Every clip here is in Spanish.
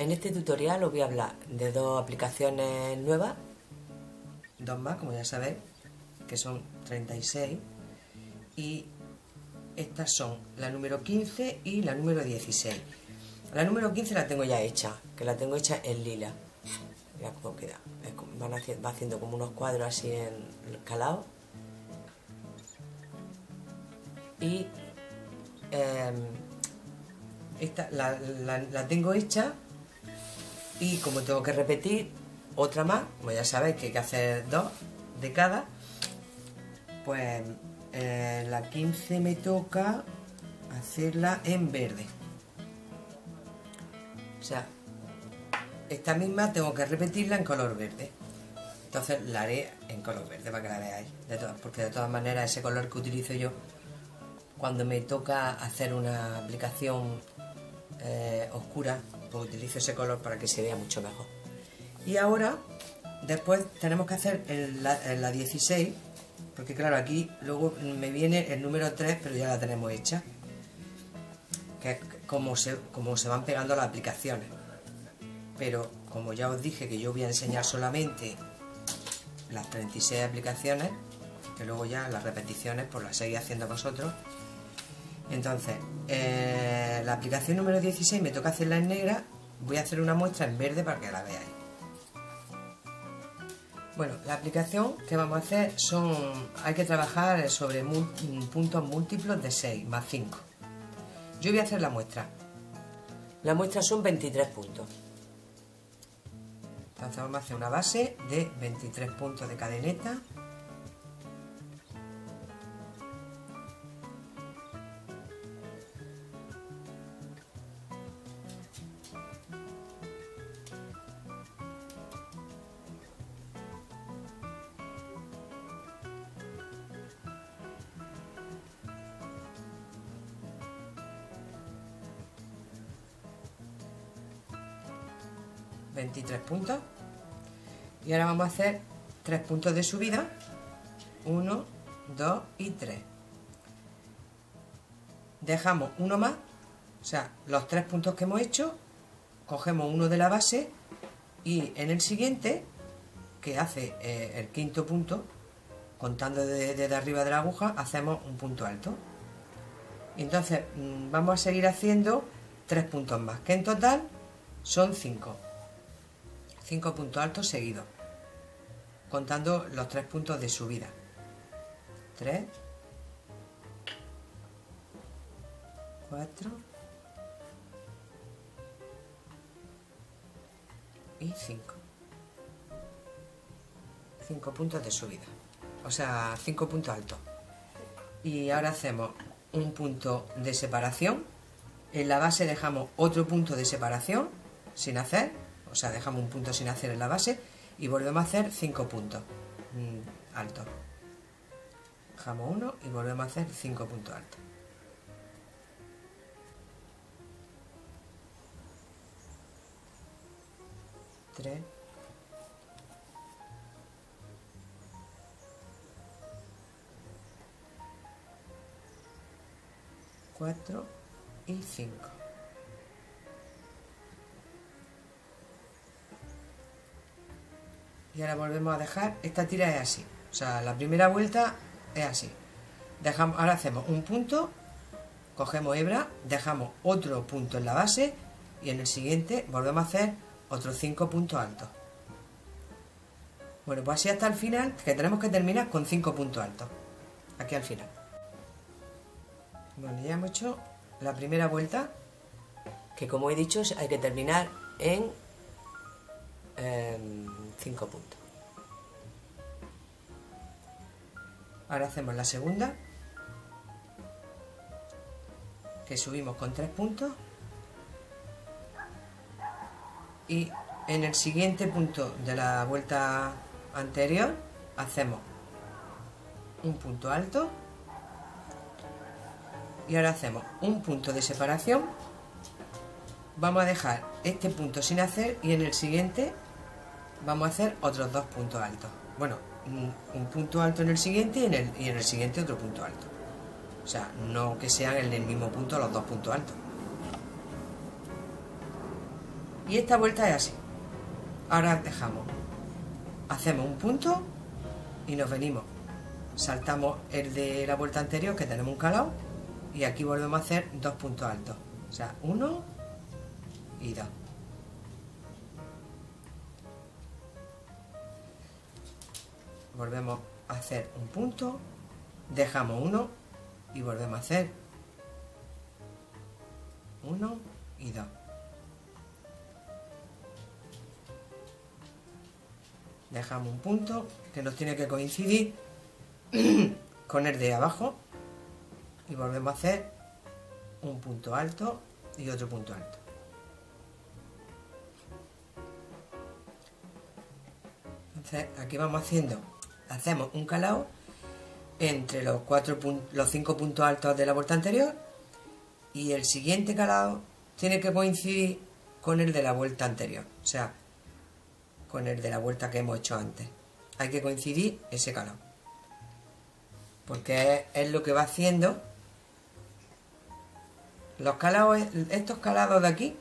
En este tutorial os voy a hablar de dos aplicaciones nuevas, dos más, como ya sabéis, que son 36 y estas son la número 15 y la número 16. La número 15 la tengo ya hecha, que la tengo hecha en lila. Mira cómo queda. Van haciendo, va haciendo como unos cuadros así en escalado. Y em, esta la tengo hecha y como tengo que repetir otra más, como ya sabéis que hay que hacer dos de cada, pues eh, la 15 me toca hacerla en verde. O sea, esta misma tengo que repetirla en color verde. Entonces la haré en color verde para que la veáis. Porque de todas maneras ese color que utilizo yo cuando me toca hacer una aplicación eh, oscura, pues utilizo ese color para que se vea mucho mejor. Y ahora, después tenemos que hacer en la, 16, porque claro, aquí luego me viene el número 3, pero ya la tenemos hecha, que es como se, como se van pegando las aplicaciones. Pero como ya os dije que yo voy a enseñar solamente las 36 aplicaciones, que luego ya las repeticiones pues las seguís haciendo vosotros, entonces, eh, la aplicación número 16 me toca hacerla en negra, voy a hacer una muestra en verde para que la veáis. Bueno, la aplicación que vamos a hacer son, hay que trabajar sobre puntos múltiplos de 6 más 5. Yo voy a hacer la muestra. La muestra son 23 puntos. Entonces vamos a hacer una base de 23 puntos de cadeneta puntos. Y ahora vamos a hacer 3 puntos de subida. 1, 2 y 3 dejamos uno más o sea, los tres puntos que hemos hecho cogemos uno de la base y en el siguiente que hace eh, el quinto punto contando desde arriba de la aguja hacemos un punto alto. Entonces mm, vamos a seguir haciendo tres puntos más que en total son 5 5 puntos altos seguidos, contando los 3 puntos de subida. 3, 4 y 5. 5 puntos de subida, o sea, 5 puntos altos. Y ahora hacemos un punto de separación. En la base dejamos otro punto de separación sin hacer o sea, dejamos un punto sin hacer en la base y volvemos a hacer 5 puntos mm, altos. Dejamos uno y volvemos a hacer 5 puntos altos. Tres. Cuatro y cinco. Y ahora volvemos a dejar, esta tira es así, o sea, la primera vuelta es así. Dejamos, ahora hacemos un punto, cogemos hebra, dejamos otro punto en la base y en el siguiente volvemos a hacer otros 5 puntos altos. Bueno, pues así hasta el final, que tenemos que terminar con 5 puntos altos, aquí al final. Bueno, ya hemos hecho la primera vuelta, que como he dicho hay que terminar en 5 puntos. Ahora hacemos la segunda, que subimos con 3 puntos. Y en el siguiente punto de la vuelta anterior hacemos un punto alto y ahora hacemos un punto de separación vamos a dejar este punto sin hacer y en el siguiente vamos a hacer otros dos puntos altos. Bueno, un, punto alto en el siguiente y en el, y en el siguiente otro punto alto. O sea, no que sean en el mismo punto los dos puntos altos. Y esta vuelta es así. Ahora dejamos. Hacemos un punto y nos venimos. Saltamos el de la vuelta anterior que tenemos un calado y aquí volvemos a hacer dos puntos altos. O sea, uno y dos. Volvemos a hacer un punto, dejamos uno y volvemos a hacer uno y dos. Dejamos un punto que nos tiene que coincidir con el de abajo y volvemos a hacer un punto alto y otro punto alto. Entonces aquí vamos haciendo, hacemos un calado entre los, cuatro, los cinco puntos altos de la vuelta anterior y el siguiente calado tiene que coincidir con el de la vuelta anterior, o sea, con el de la vuelta que hemos hecho antes. Hay que coincidir ese calado, porque es, lo que va haciendo los calados, estos calados de aquí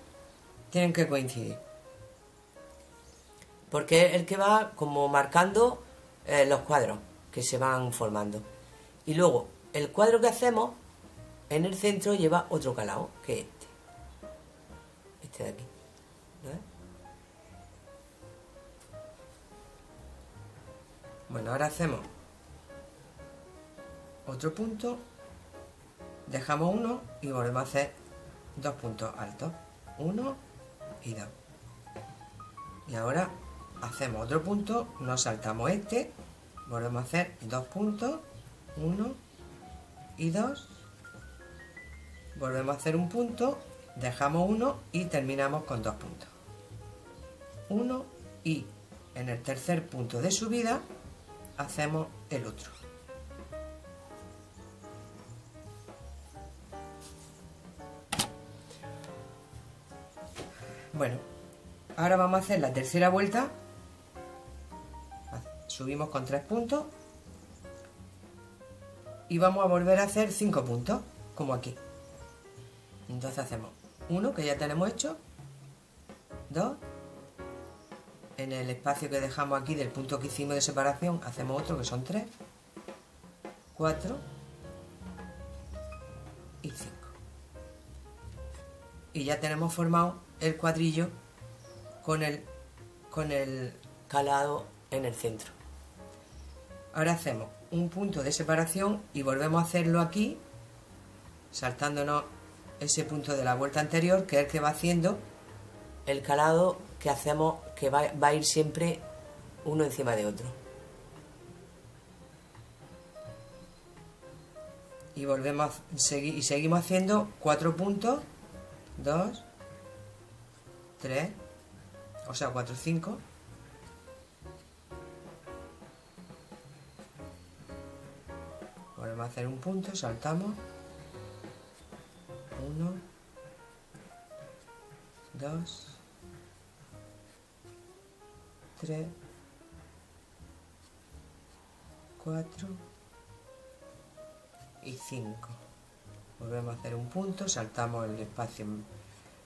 tienen que coincidir. Porque es el que va como marcando eh, los cuadros que se van formando. Y luego, el cuadro que hacemos en el centro lleva otro calado, que es este. Este de aquí. Bueno, ahora hacemos otro punto, dejamos uno y volvemos a hacer dos puntos altos. Uno y dos. Y ahora hacemos otro punto, nos saltamos este, volvemos a hacer dos puntos, uno y dos volvemos a hacer un punto, dejamos uno y terminamos con dos puntos. Uno y en el tercer punto de subida hacemos el otro. Bueno, ahora vamos a hacer la tercera vuelta. Subimos con tres puntos. Y vamos a volver a hacer cinco puntos, como aquí. Entonces hacemos uno que ya tenemos hecho, dos, en el espacio que dejamos aquí del punto que hicimos de separación hacemos otro que son tres, cuatro y cinco. Y ya tenemos formado el cuadrillo con el, con el calado en el centro. Ahora hacemos un punto de separación y volvemos a hacerlo aquí, saltándonos ese punto de la vuelta anterior, que es el que va haciendo el calado que hacemos, que va, a ir siempre uno encima de otro. Y volvemos seguir, y seguimos haciendo cuatro puntos, dos, tres, o sea, cuatro, cinco. Hacer un punto, saltamos. 1, 2, 3, 4 y 5. Volvemos a hacer un punto, saltamos el espacio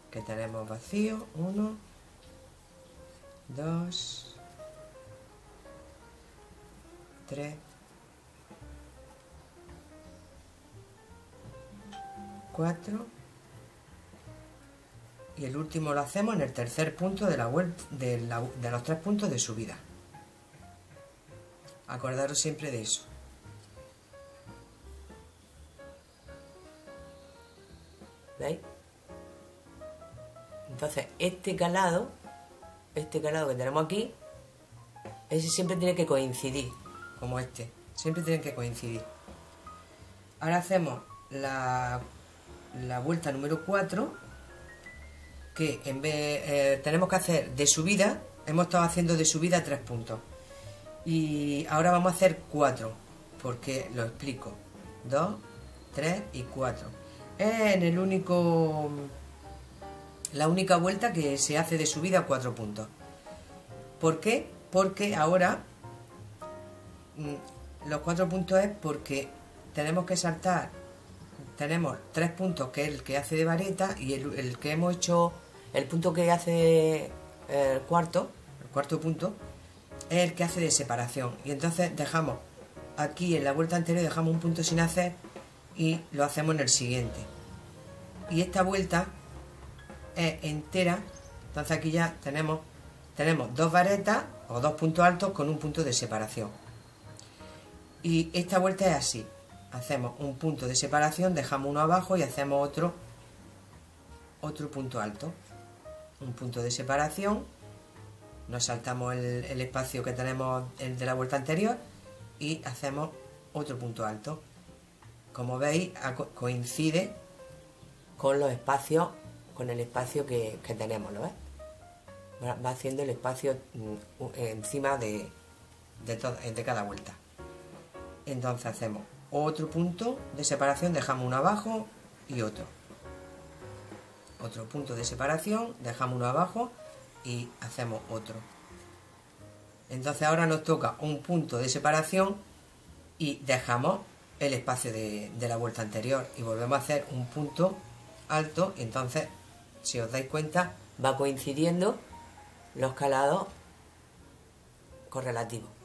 que tenemos vacío. 1, 2, 3, 4 y el último lo hacemos en el tercer punto de, la vuelta, de, los tres puntos de subida. Acordaros siempre de eso. ¿Veis? Entonces, este calado, este calado que tenemos aquí, ese siempre tiene que coincidir, como este. Siempre tienen que coincidir. Ahora hacemos la la vuelta número 4, que en vez eh, tenemos que hacer de subida, hemos estado haciendo de subida tres puntos. Y ahora vamos a hacer cuatro, porque lo explico. Dos, tres y cuatro. Es en el único la única vuelta que se hace de subida a cuatro puntos. ¿Por qué? Porque ahora mm, los cuatro puntos es porque tenemos que saltar tenemos tres puntos que es el que hace de vareta y el, que hemos hecho el punto que hace el cuarto, el cuarto punto, es el que hace de separación. Y entonces dejamos aquí en la vuelta anterior, dejamos un punto sin hacer y lo hacemos en el siguiente. Y esta vuelta es entera, entonces aquí ya tenemos, tenemos dos varetas o dos puntos altos con un punto de separación. Y esta vuelta es así, hacemos un punto de separación, dejamos uno abajo y hacemos otro, otro punto alto. Un punto de separación, nos saltamos el, espacio que tenemos el de la vuelta anterior y hacemos otro punto alto. Como veis, coincide con los espacios, con el espacio que, tenemos, ¿lo ves? Va haciendo el espacio mm, encima de, de, de cada vuelta. Entonces hacemos otro punto de separación, dejamos uno abajo y otro. Otro punto de separación, dejamos uno abajo y hacemos otro. Entonces ahora nos toca un punto de separación y dejamos el espacio de, la vuelta anterior y volvemos a hacer un punto alto entonces si os dais cuenta va coincidiendo los calados correlativos.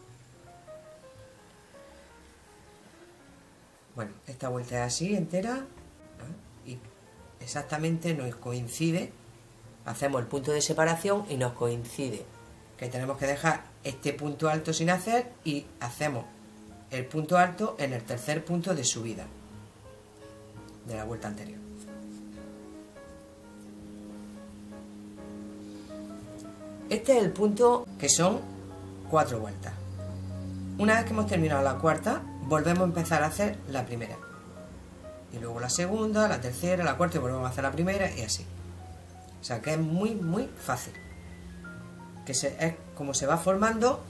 Bueno, esta vuelta es así entera y exactamente nos coincide, hacemos el punto de separación y nos coincide que tenemos que dejar este punto alto sin hacer y hacemos el punto alto en el tercer punto de subida de la vuelta anterior. Este es el punto que son cuatro vueltas. Una vez que hemos terminado la cuarta, volvemos a empezar a hacer la primera. Y luego la segunda, la tercera, la cuarta y volvemos a hacer la primera y así. O sea que es muy, muy fácil. Que es como se va formando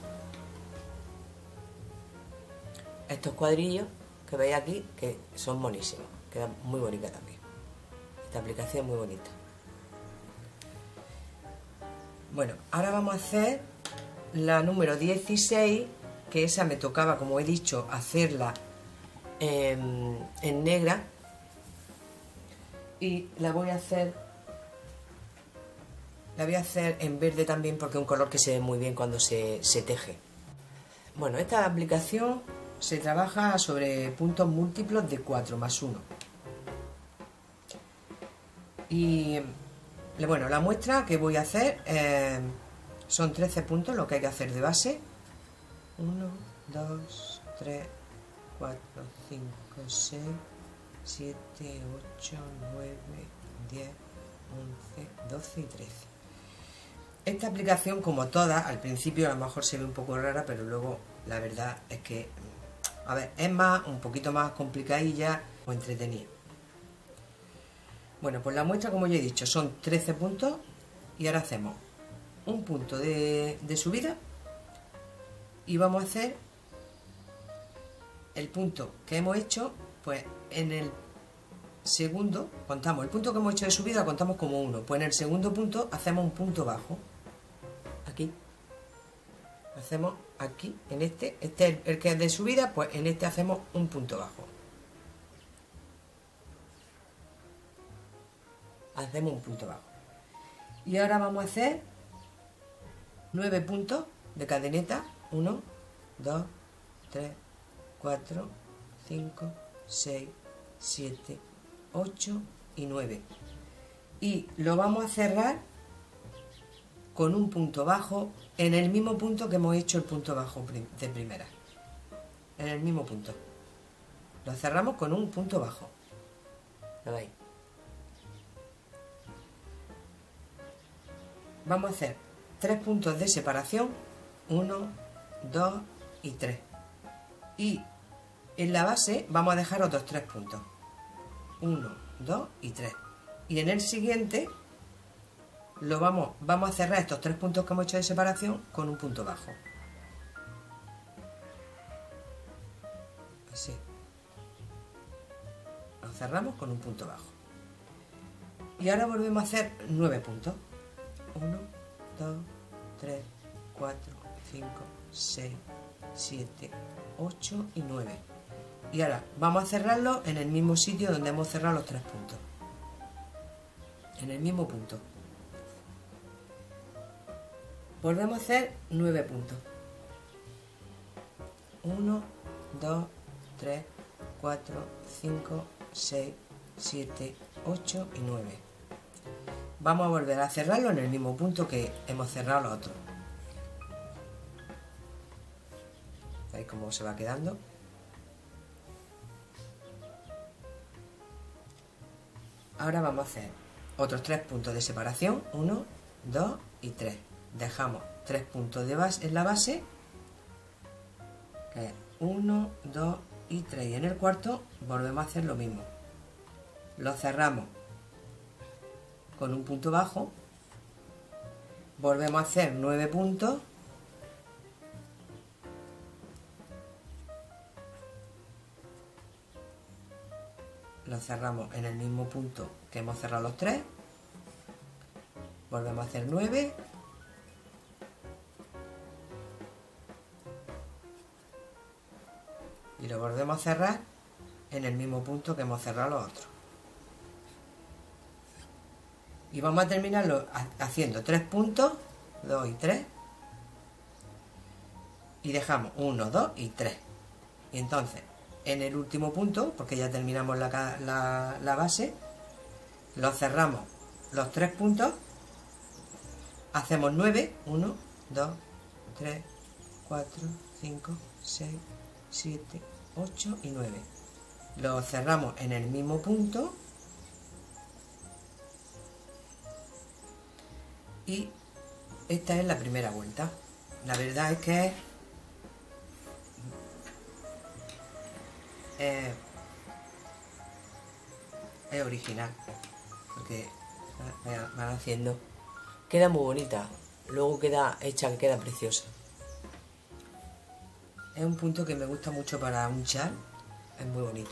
estos cuadrillos que veis aquí, que son monísimos, quedan muy bonitas también. Esta aplicación es muy bonita. Bueno, ahora vamos a hacer la número 16, que esa me tocaba, como he dicho, hacerla en, negra. Y la voy a hacer la voy a hacer en verde también porque es un color que se ve muy bien cuando se, se teje. Bueno, esta aplicación se trabaja sobre puntos múltiplos de 4 más 1. Y bueno, la muestra que voy a hacer eh, son 13 puntos, lo que hay que hacer de base. 1, 2, 3, 4, 5, 6, 7, 8, 9, 10, 11, 12 y 13. Esta aplicación, como todas, al principio a lo mejor se ve un poco rara, pero luego la verdad es que a ver, es más, un poquito más complicadilla o entretenida. Bueno, pues la muestra, como ya he dicho, son 13 puntos y ahora hacemos un punto de, subida y vamos a hacer el punto que hemos hecho, pues en el segundo, contamos el punto que hemos hecho de subida, contamos como uno, pues en el segundo punto hacemos un punto bajo, aquí, hacemos aquí, en este, este es el que es de subida, pues en este hacemos un punto bajo. Hacemos un punto bajo. Y ahora vamos a hacer nueve puntos de cadeneta. 1, 2, 3, 4, 5, 6, 7, 8 y 9. Y lo vamos a cerrar con un punto bajo en el mismo punto que hemos hecho el punto bajo de primera. En el mismo punto. Lo cerramos con un punto bajo. ¿Lo veis? Vamos a hacer tres puntos de separación. Uno, dos y tres. Y en la base vamos a dejar otros tres puntos. Uno, dos y tres. Y en el siguiente lo vamos, vamos a cerrar estos tres puntos que hemos hecho de separación con un punto bajo. Así. Lo cerramos con un punto bajo. Y ahora volvemos a hacer nueve puntos. 1, 2, 3, 4, 5, 6, 7, 8 y 9. Y ahora vamos a cerrarlo en el mismo sitio donde hemos cerrado los tres puntos. En el mismo punto volvemos a hacer 9 puntos 1 2 3 4 5 6 7 8 y 9 vamos a volver a cerrarlo en el mismo punto que hemos cerrado los otros cómo se va quedando. Ahora vamos a hacer otros tres puntos de separación 1 2 y 3 dejamos tres puntos de base en la base que es 1 2 y 3 y en el cuarto volvemos a hacer lo mismo. Lo cerramos con un punto bajo. Volvemos a hacer 9 puntos lo cerramos en el mismo punto que hemos cerrado los tres. Volvemos a hacer 9 y lo volvemos a cerrar en el mismo punto que hemos cerrado los otros. Y vamos a terminarlo haciendo tres puntos 2 y 3 y dejamos 1, 2 y 3 y entonces en el último punto, porque ya terminamos la, base, lo cerramos los tres puntos, hacemos 9, 1, 2, 3, 4, 5, 6, 7, 8 y 9. Lo cerramos en el mismo punto y esta es la primera vuelta. La verdad es que es, es original porque van haciendo. Queda muy bonita luego queda hecha queda preciosa. Es un punto que me gusta mucho para un chal es muy bonito.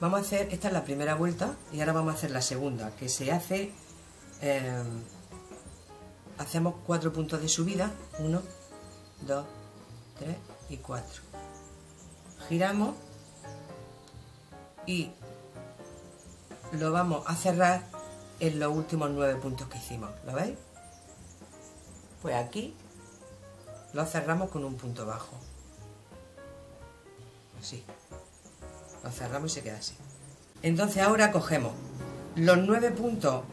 Vamos a hacer esta es la primera vuelta y ahora vamos a hacer la segunda que se hace eh, hacemos cuatro puntos de subida 1 2 3 y 4 giramos y lo vamos a cerrar en los últimos nueve puntos que hicimos, ¿lo veis? Pues aquí lo cerramos con un punto bajo. Así. Lo cerramos y se queda así. Entonces ahora cogemos los nueve puntos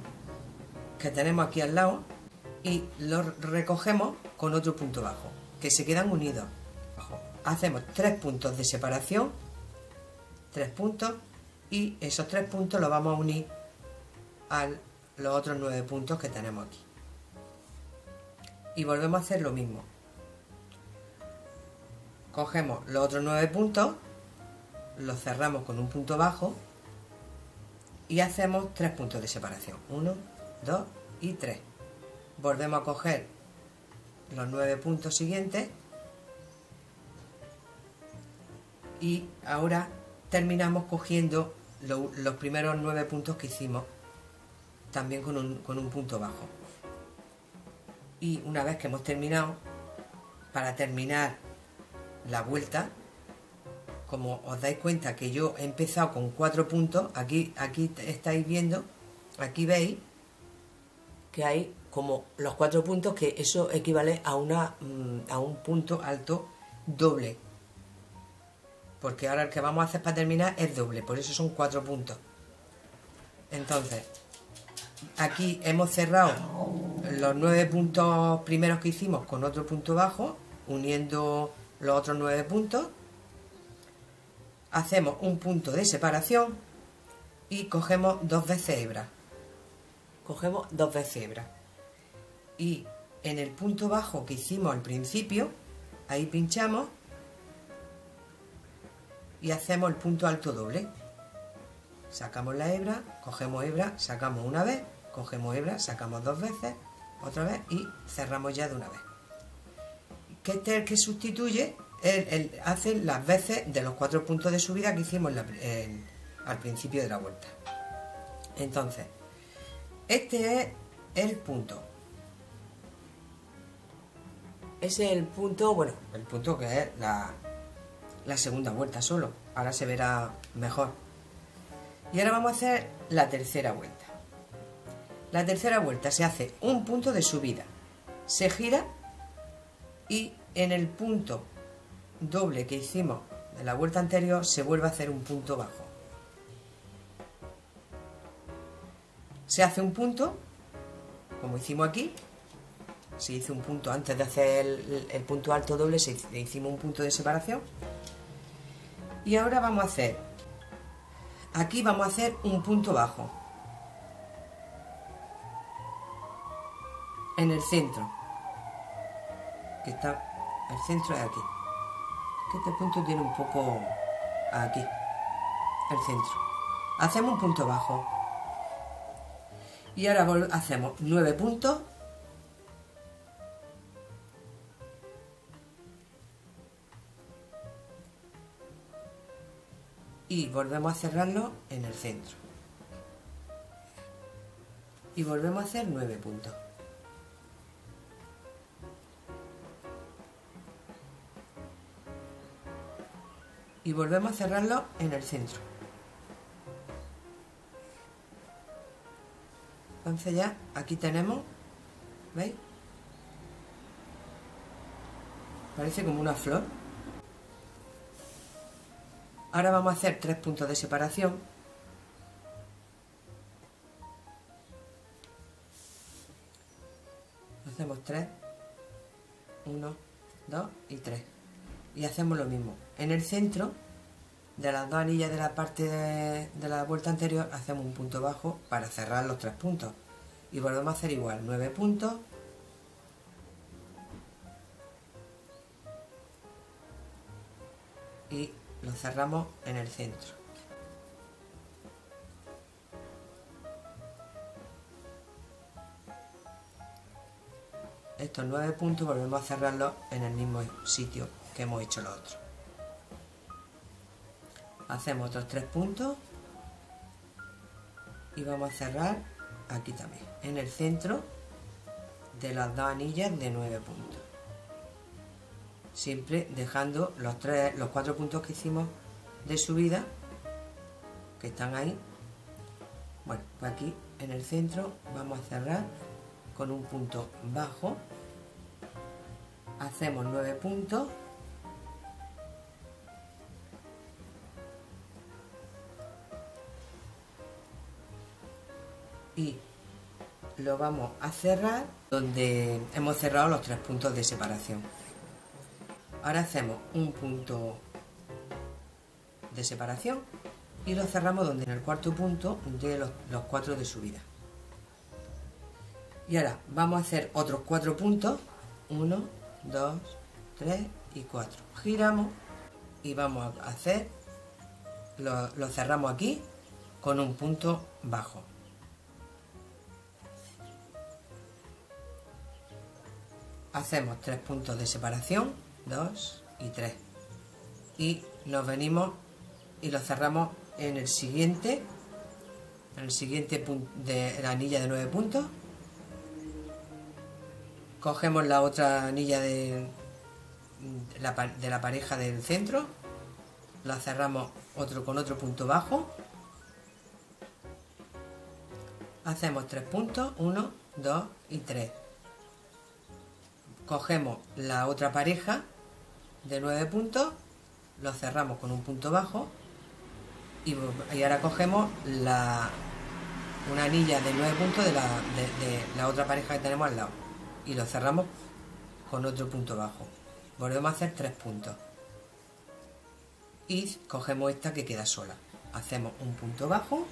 que tenemos aquí al lado y los recogemos con otro punto bajo, que se quedan unidos hacemos tres puntos de separación, tres puntos, y esos tres puntos los vamos a unir a los otros nueve puntos que tenemos aquí. Y volvemos a hacer lo mismo. Cogemos los otros nueve puntos, los cerramos con un punto bajo y hacemos tres puntos de separación. Uno, dos y tres. Volvemos a coger los nueve puntos siguientes y ahora terminamos cogiendo los primeros nueve puntos que hicimos también con un, con un punto bajo. Y una vez que hemos terminado para terminar la vuelta como os dais cuenta que yo he empezado con cuatro puntos aquí, aquí estáis viendo aquí veis que hay como los cuatro puntos que eso equivale a, una, mm, a un punto alto doble porque ahora el que vamos a hacer para terminar es doble, por eso son cuatro puntos. Entonces, aquí hemos cerrado los nueve puntos primeros que hicimos con otro punto bajo, uniendo los otros nueve puntos. Hacemos un punto de separación y cogemos dos veces hebra. Cogemos dos veces hebra. Y en el punto bajo que hicimos al principio, ahí pinchamos y hacemos el punto alto doble. Sacamos la hebra, cogemos hebra, sacamos una vez, cogemos hebra, sacamos dos veces, otra vez y cerramos ya de una vez. Que este es el que sustituye, el, hace las veces de los cuatro puntos de subida que hicimos al principio de la vuelta. Entonces, este es el punto. Es el punto, bueno, el punto que es la, la segunda vuelta solo. Ahora se verá mejor. Y ahora vamos a hacer la tercera vuelta. La tercera vuelta se hace un punto de subida. se gira y en el punto doble que hicimos en la vuelta anterior se vuelve a hacer un punto bajo. Se hace un punto, como hicimos aquí, se hizo un punto antes de hacer el, punto alto doble, se hicimos un punto de separación. Y ahora vamos a hacer, aquí vamos a hacer un punto bajo. En el centro. Que está, el centro es aquí. Que este punto tiene un poco aquí. El centro. Hacemos un punto bajo. Y ahora hacemos nueve puntos y volvemos a cerrarlo en el centro. Y volvemos a hacer nueve puntos. Y volvemos a cerrarlo en el centro. Entonces ya aquí tenemos ¿veis? parece como una flor Ahora vamos a hacer tres puntos de separación. Hacemos tres, uno, dos y tres. Y hacemos lo mismo. En el centro de las dos anillas de la parte de, la vuelta anterior hacemos un punto bajo para cerrar los tres puntos. Y volvemos a hacer igual, nueve puntos, y lo cerramos en el centro. Estos nueve puntos volvemos a cerrarlos en el mismo sitio que hemos hecho los otros. Hacemos otros tres puntos y vamos a cerrar aquí también, en el centro de las dos anillas de nueve puntos siempre dejando los, tres, los cuatro puntos que hicimos de subida, que están ahí. Bueno, pues aquí en el centro vamos a cerrar con un punto bajo. Hacemos nueve puntos. Y lo vamos a cerrar donde hemos cerrado los tres puntos de separación. Ahora hacemos un punto de separación y lo cerramos donde en el cuarto punto de los, cuatro de subida. Y ahora vamos a hacer otros cuatro puntos. Uno, dos, tres y cuatro. Giramos y vamos a hacer, lo, lo cerramos aquí con un punto bajo. Hacemos tres puntos de separación 2 y 3 y nos venimos y lo cerramos en el siguiente en el siguiente de la anilla de 9 puntos. Cogemos la otra anilla de la, de la pareja del centro. La cerramos otro con otro punto bajo. Hacemos tres puntos 1 2 y 3 cogemos la otra pareja de 9 puntos, lo cerramos con un punto bajo y, ahora cogemos la, una anilla de 9 puntos de la, de, la otra pareja que tenemos al lado y lo cerramos con otro punto bajo. Volvemos a hacer 3 puntos y cogemos esta que queda sola. Hacemos un punto bajo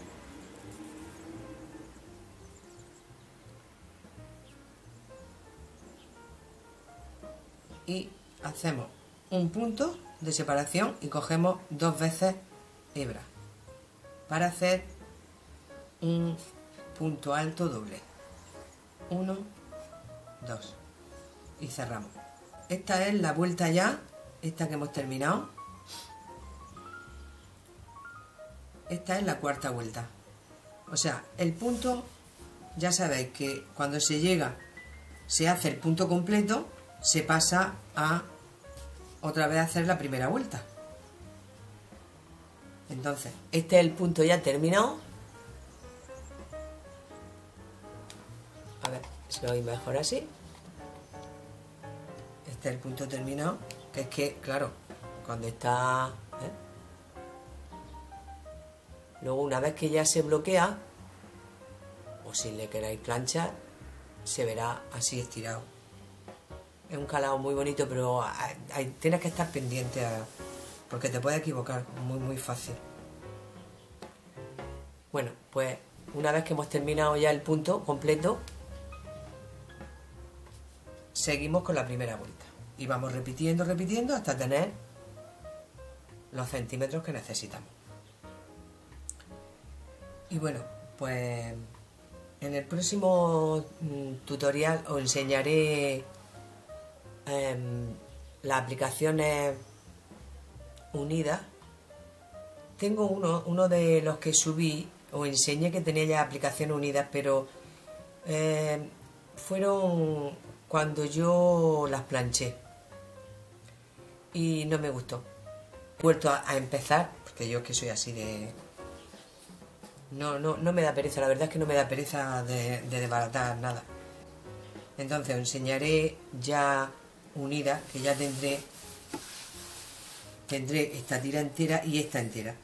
y hacemos un punto de separación y cogemos dos veces hebra para hacer un punto alto doble. Uno, dos. Y cerramos. Esta es la vuelta ya, esta que hemos terminado. Esta es la cuarta vuelta. O sea, el punto, ya sabéis que cuando se llega, se hace el punto completo, se pasa a otra vez hacer la primera vuelta. Entonces, este es el punto ya terminado. A ver, si lo veis mejor así. este es el punto terminado, que es que, claro, cuando está... ¿eh? Luego una vez que ya se bloquea, o si le queráis planchar, se verá así estirado. Es un calado muy bonito, pero tienes que estar pendiente porque te puedes equivocar muy muy fácil. Bueno, pues una vez que hemos terminado ya el punto completo, seguimos con la primera vuelta. Y vamos repitiendo, repitiendo hasta tener los centímetros que necesitamos. Y bueno, pues en el próximo mm, tutorial os enseñaré em, las aplicaciones unidas. Tengo uno, uno de los que subí, os enseñé que tenía ya aplicaciones unidas, pero em, fueron cuando yo las planché y no me gustó. He vuelto a empezar, porque yo que soy así de, no, no, no me da pereza, la verdad es que no me da pereza de, de desbaratar nada. Entonces os enseñaré ya unida, que ya tendré, tendré esta tira entera y esta entera.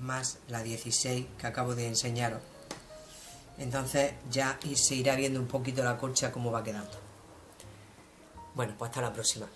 Más la 16 que acabo de enseñaros. Entonces ya se irá viendo un poquito la colcha cómo va quedando. Bueno, pues hasta la próxima.